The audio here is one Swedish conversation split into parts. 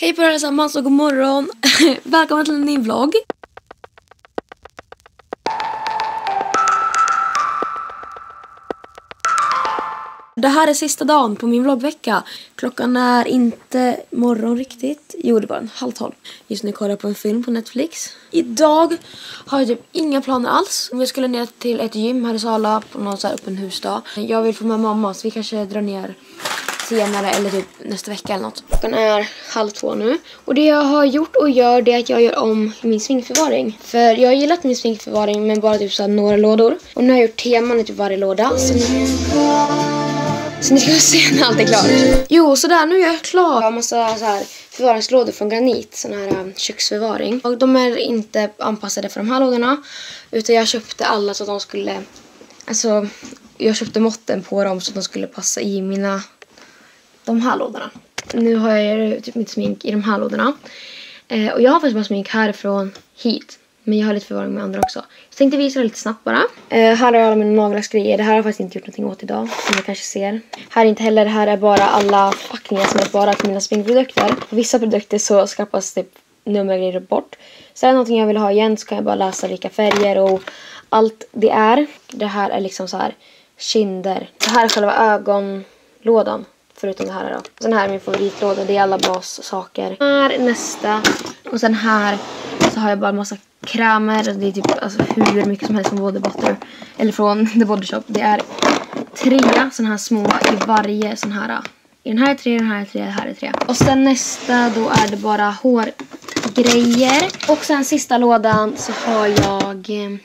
Hej på er allesammans och god morgon. Välkomna till en ny vlogg. Det här är sista dagen på min vloggvecka. Klockan är inte morgon riktigt. Jo, det var en halv tolv. Just nu kollar jag på en film på Netflix. Idag har jag typ inga planer alls. Jag skulle ner till ett gym här i Sala på någon så här öppen husdag. Jag vill få med mamma så vi kanske drar ner senare eller typ nästa vecka eller något. Klockan är halv två nu. Och det jag har gjort och gör det är att jag gör om min sminkförvaring. För jag har gillat min sminkförvaring med bara typ så några lådor. Och nu har jag gjort teman i typ varje låda. Så, så ni ska få se när allt är klart. Jo, sådär nu är jag klar. Jag har massa så här förvaringslådor från granit. Sån här um, köksförvaring. Och de är inte anpassade för de här lådorna. Utan jag köpte alla så att de skulle... Alltså, jag köpte måtten på dem så att de skulle passa i mina de här lådorna. Nu har jag typ mitt smink i de här lådorna. Eh, och jag har faktiskt bara smink härifrån hit. Men jag har lite förvaring med andra också. Jag tänkte visa det lite snabbt bara. Eh, här har jag alla mina nagellacksgrejer. Det här har jag faktiskt inte gjort någonting åt idag. Som ni kanske ser. Här är inte heller, det här är bara alla förpackningar som är bara till mina sminkprodukter. På vissa produkter så skappas typ nummergrejer bort. Så är det någonting jag vill ha igen så kan jag bara läsa vilka färger och allt det är. Det här är liksom så här kinder. Det här är själva ögonlådan. Förutom det här då. Sen här är min favoritlåda. Det är alla bassaker. Här är nästa. Och sen här så har jag bara massa krämer. Det är typ alltså, hur mycket som helst från Body Butter. Eller från The Body Shop. Det är tre sådana här små i varje sån här. I den här är tre, den här är tre, den här är tre. Och sen nästa då är det bara hårgrejer. Och sen sista lådan så har jag eh,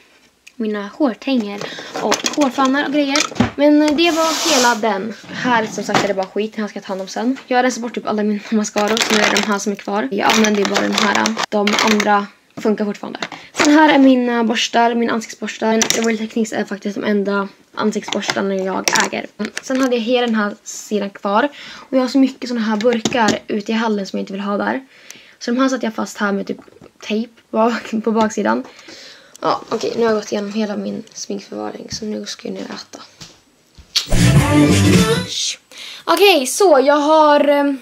mina hårtänger och hårfannar och grejer. Men eh, det var hela den. Här som sagt är det bara skit. Den här ska jag ta hand om sen. Jag har rensat bort typ alla mina mascaror. Så nu är det de här som är kvar. Jag använder bara den här. Eh, de andra funkar fortfarande. Sen här är mina eh, borstar, min ansiktsborstar. Royal Techniques är faktiskt de enda ansiktsborstarna jag äger. Sen hade jag hela den här sidan kvar. Och jag har så mycket såna här burkar ute i hallen som jag inte vill ha där. Så de här satte jag fast här med typ tejp på baksidan. Ja, okej. Okay, nu har jag gått igenom hela min sminkförvaring. Så nu ska jag ner och äta. Okej, okay, så jag har um,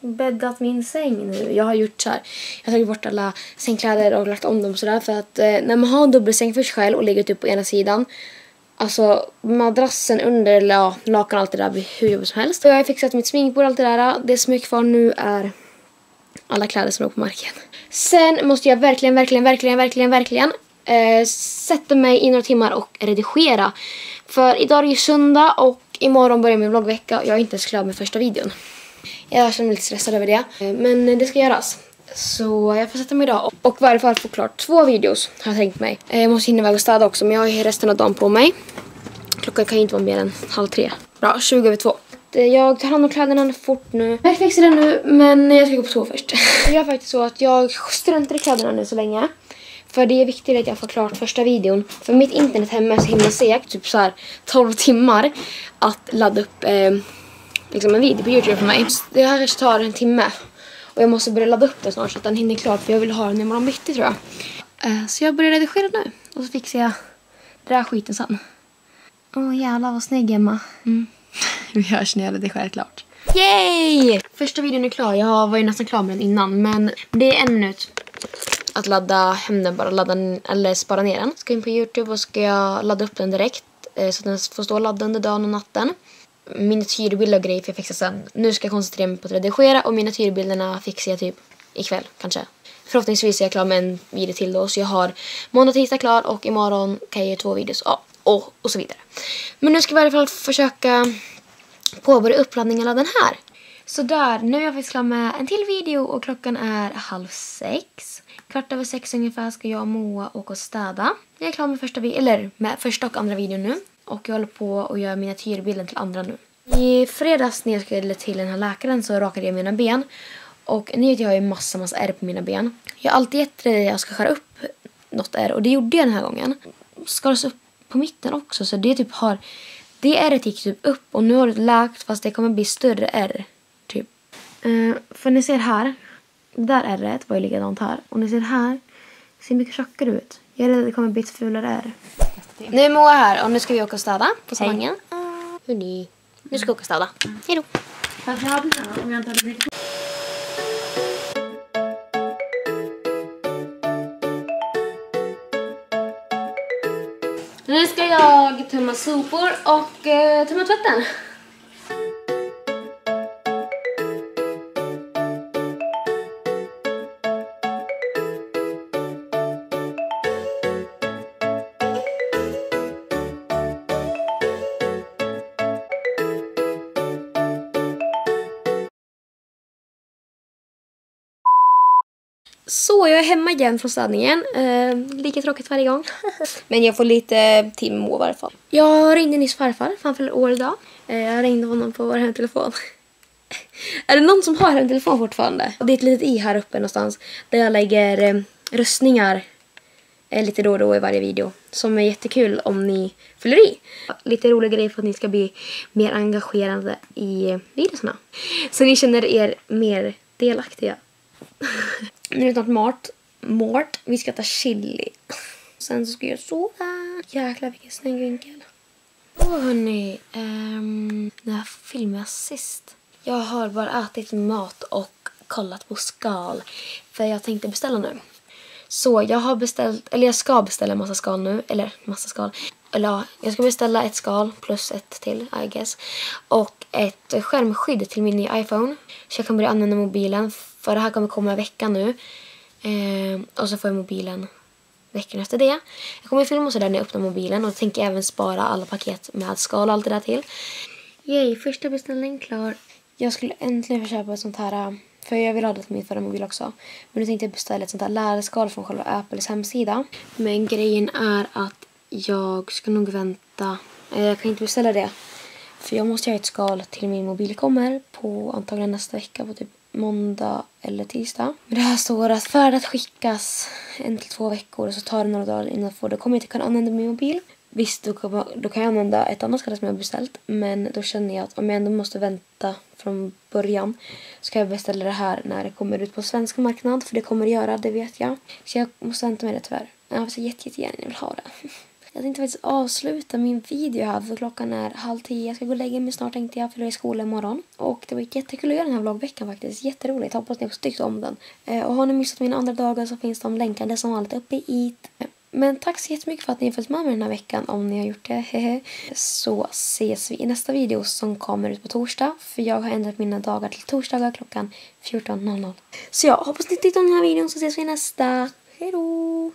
bäddat min säng nu. Jag har gjort så här. Jag har tagit bort alla sängkläder och lagt om dem sådär. För att eh, när man har en dubbelsäng för sig själv och ligger typ på ena sidan. Alltså madrassen under, eller ja, lakan och allt det där blir hur jobbigt som helst. Jag har fixat mitt sminkbord och allt det där. Det som är kvar nu är alla kläder som låg på marken. Sen måste jag verkligen, verkligen, verkligen, verkligen, verkligen eh, sätta mig i några timmar och redigera. För idag är det ju söndag och imorgon börjar min vloggvecka och jag är inte ens klar med första videon. Jag känner mig lite stressad över det. Eh, men det ska göras. Så jag får sätta mig idag och i varje fall få klart två videos har jag tänkt mig. Eh, jag måste hinna iväg och städa också men jag har ju resten av dagen på mig. Klockan kan ju inte vara mer än halv tre. Bra, 20 över två. Jag tar hand om kläderna fort nu. Jag fixar det nu men jag ska gå på toa först. Jag gör faktiskt så att jag struntar i kläderna nu så länge. För det är viktigt att jag får klart första videon. För mitt internet hemma är så himla segt, typ så här 12 timmar, att ladda upp eh, liksom en video på Youtube för mig. Det här tar en timme. Och jag måste börja ladda upp den snart så att den hinner klart för jag vill ha den imorgon bitti tror jag. Eh, så jag börjar redigera nu. Och så fixar jag den här skiten sen. Åh oh, jävlar vad snygg Emma. Mm. Vi hörs när jag redigerar klart. Yay! Första videon är klar. Jag var ju nästan klar med den innan men det är en minut att ladda hem den bara, ladda eller spara ner den. Ska in på Youtube och ska jag ladda upp den direkt eh, så att den får stå laddad under dagen och natten. Miniatyrbilder och grejer får jag fixa sen. Nu ska jag koncentrera mig på att redigera och miniatyrbilderna fixar jag typ ikväll kanske. Förhoppningsvis är jag klar med en video till då så jag har måndag och tisdag klar och imorgon kan jag göra två videos ja, och, och så vidare. Men nu ska vi i alla fall försöka påbörja uppladdningen av den här. Så där, nu är jag faktiskt klar med en till video och klockan är halv sex. Kvart över sex ungefär ska jag och Moa åka och städa. Jag är klar med första, eller med första och andra videon nu. Och jag håller på och gör miniatyrbilden till andra nu. I fredags när jag skulle till den här läkaren så rakade jag mina ben. Och ni vet jag har ju massa massa ärr på mina ben. Jag har alltid gett att jag ska skära upp något ärr och det gjorde jag den här gången. Skaras upp på mitten också så det typ har... Det ärret gick typ upp och nu har det läkt fast det kommer bli större ärr. Typ. Uh, för ni ser här det där ärret var ju likadant här. Och ni ser här, det ser mycket tjockare ut. Jag är rädd att det kommer bli ett fulare ärr. Nu är Moa här och nu ska vi åka och städa på salongen. Ah, hörni, nu ska vi åka och städa. Hejdå! Nu ska jag tömma sopor och eh, tömma tvätten. Så, jag är hemma igen från städningen. Eh, lika tråkigt varje gång. Men jag får lite Moa i varje fall. Jag ringde nyss farfar, för han fyller år idag. Eh, jag ringde honom på vår hemtelefon. är det någon som har hemtelefon fortfarande? Det är ett litet i här uppe någonstans. Där jag lägger eh, röstningar eh, lite då och då i varje video. Som är jättekul om ni fyller i. Lite rolig grej för att ni ska bli mer engagerade i eh, videorna. Så ni känner er mer delaktiga. Nu är det snart mat. Mort. Vi ska äta chili. Sen så ska jag sova. Jäklar vilken snygg vinkel. Åh hörni. Ehm, um, när filmade jag sist? Jag har bara ätit mat och kollat på skal. För jag tänkte beställa nu. Så jag har beställt, eller jag ska beställa en massa skal nu. Eller massa skal. Eller ja, jag ska beställa ett skal plus ett till I guess. Och ett skärmskydd till min nya iPhone. Så jag kan börja använda mobilen. För det här kommer komma i veckan nu. Eh, och så får jag mobilen veckan efter det. Jag kommer filma sådär när jag öppnar mobilen och tänker även spara alla paket med skal och allt det där till. Yay, första beställningen klar. Jag skulle äntligen få köpa ett sånt här, äh, för jag vill ha det till min förra mobil också. Men nu tänkte jag beställa ett sånt här lärarskal från själva Apples hemsida. Men grejen är att jag ska nog vänta. Äh, jag kan inte beställa det. För jag måste göra ett skal till min mobil kommer på antagligen nästa vecka på typ måndag eller tisdag. Men det här står att för att skickas en till två veckor så tar det några dagar innan jag får det. kommer jag inte kunna använda min mobil. Visst, då kan, då kan jag använda ett annat ställe som jag beställt. Men då känner jag att om jag ändå måste vänta från början så kan jag beställa det här när det kommer ut på svenska marknad. För det kommer det göra, det vet jag. Så jag måste vänta med det tyvärr. Jag har jätte, jättegärna vill ha det. Jag tänkte faktiskt avsluta min video här för klockan är halv tio. Jag ska gå och lägga mig snart tänkte jag för jag är i skolan imorgon. Och det var jättekul att göra den här vloggveckan faktiskt. Jätteroligt. Hoppas ni också tyckte om den. Eh, och har ni missat mina andra dagar så finns de länkade som vanligt uppe i men tack så jättemycket för att ni har följt med mig den här veckan om ni har gjort det. Så ses vi i nästa video som kommer ut på torsdag. För jag har ändrat mina dagar till torsdagar klockan 14.00. Så ja, hoppas ni tyckte om den här videon så ses vi i nästa. Hejdå!